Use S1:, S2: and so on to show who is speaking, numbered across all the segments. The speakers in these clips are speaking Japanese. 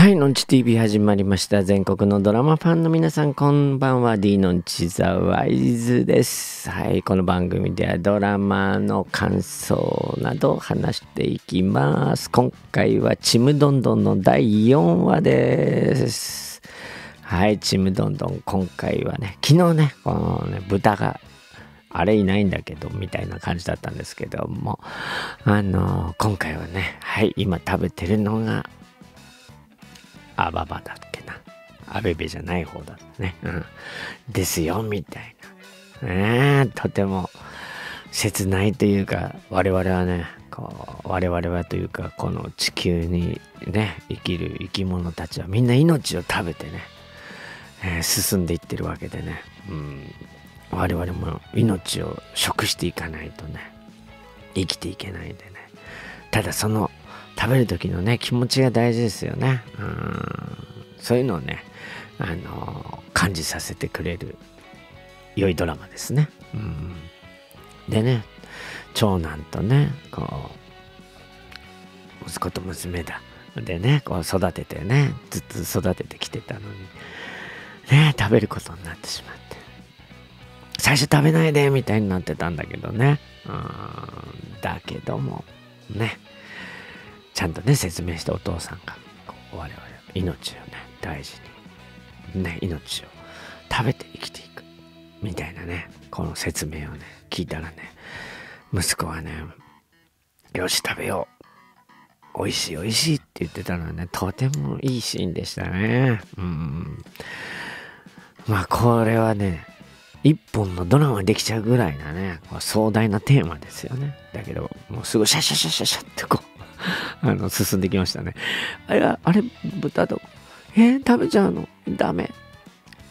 S1: はい、のんち TV 始まりました。全国のドラマファンの皆さん、こんばんは。D のんちザワイズです。はい、この番組ではドラマの感想などを話していきます。今回はちむどんどんの第4話です。はい、ちむどんどん、今回はね、昨日ね、このね、豚があれいないんだけど、みたいな感じだったんですけども、あの今回はね、はい、今食べてるのが、あばばだっけな。アベベじゃない方だね。うん。ですよ、みたいな。ねとても切ないというか、我々はね、こう、我々はというか、この地球にね、生きる生き物たちはみんな命を食べてね、えー、進んでいってるわけでね、うん、我々も命を食していかないとね、生きていけないんでね。ただその食べる時のね気持ちが大事ですよね。うん。そういうのをねあの感じさせてくれる良いドラマですね。うん。でね長男とねこう息子と娘だ。でねこう育ててねずっと育ててきてたのにね食べることになってしまって。最初食べないでみたいになってたんだけどね。うん。だけどもね。ちゃんとね、説明してお父さんが、我々、命をね、大事に、ね、命を食べて生きていく。みたいなね、この説明をね、聞いたらね、息子はね、よし食べよう。美味しい美味しいって言ってたのはね、とてもいいシーンでしたね。うん。まあこれはね、一本のドラマできちゃうぐらいなね、壮大なテーマですよね。だけど、もうすぐシャシャシャシャシャってこう、あの、進んできましたね。あれは、あれ、豚と、えー、食べちゃうの？ダメ。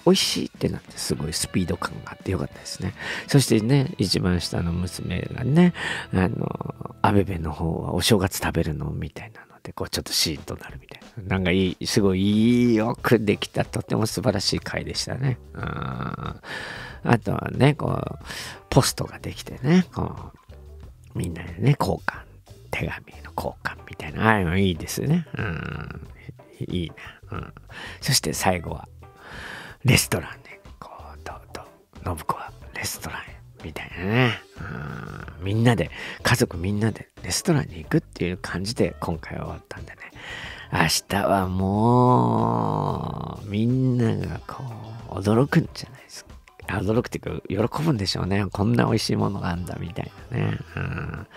S1: 美味しいってなってすごいスピード感があってよかったですね。そしてね、一番下の娘がね、あの、アベベの方はお正月食べるのみたいなので、こうちょっとシーンとなるみたいな。なんかいい、すごいよくできた、とても素晴らしい回でしたね。うん。あとはね、こう、ポストができてね、こう、みんなでね、交換手紙の交換みたいな、ああいうのいいですね。うん。いいな。うん。そして最後は、レストランで、こう、とうとう、信子はレストランへ、みたいなね。うん。みんなで、家族みんなでレストランに行くっていう感じで今回は終わったんでね。明日はもう、みんながこう、驚くんじゃないですか。驚くっていうか、喜ぶんでしょうね。こんな美味しいものがあんだ、みたいなね。うん。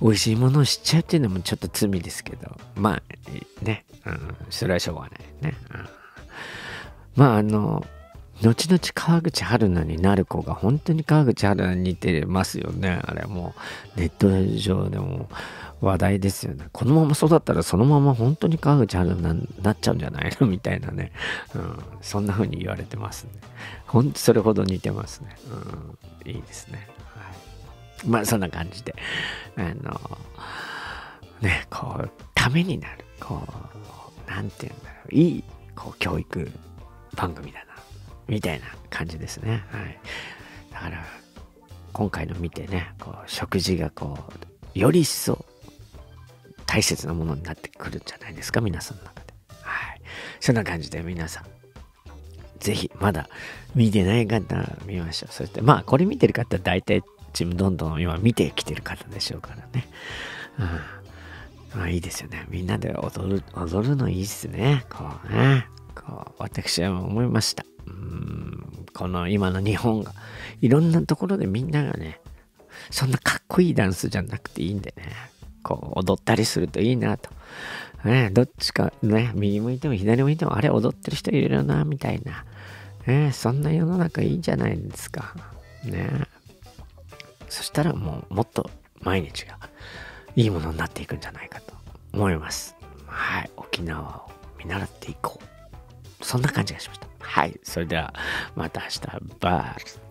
S1: 美味しいものを知っちゃうっていうのもちょっと罪ですけど、まあ、ね。うん。それはしょうがないね。うん。まあ、あの、後々川口春奈になる子が本当に川口春奈に似てますよね。あれもうネット上でも話題ですよね。このまま育ったらそのまま本当に川口春奈になっちゃうんじゃないの？みたいなね、うん。そんな風に言われてますね。ほんとそれほど似てますね。うん、いいですね。はい、まあそんな感じで、あの、ね、こう、ためになる。こう、なんて言うんだろう。いい、こう、教育番組だな。みたいな感じですね。はい。だから、今回の見てね、こう、食事がこう、より一層大切なものになってくるんじゃないですか、皆さんの中で。はい。そんな感じで皆さん、ぜひ、まだ見てない方、見ましょう。そして、まあ、これ見てる方大体、チームどんどん今見てきてる方でしょうからね。うん。まあいいですよね。みんなで踊る、踊るのいいっすね。こうね。こう、私は思いました。うん。この今の日本が、いろんなところでみんながね、そんなかっこいいダンスじゃなくていいんでね。こう、踊ったりするといいなと。ね、どっちかね、右向いても左向いても、あれ踊ってる人いるよな、みたいな。ね、そんな世の中いいんじゃないですか。ね。そしたらもう、もっと毎日がいいものになっていくんじゃないかと思います。はい。沖縄を見習っていこう。そんな感じがしました。はい。それでは、また明日、バー